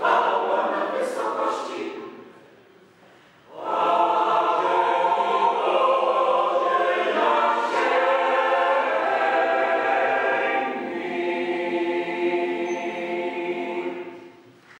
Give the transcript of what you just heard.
Oh!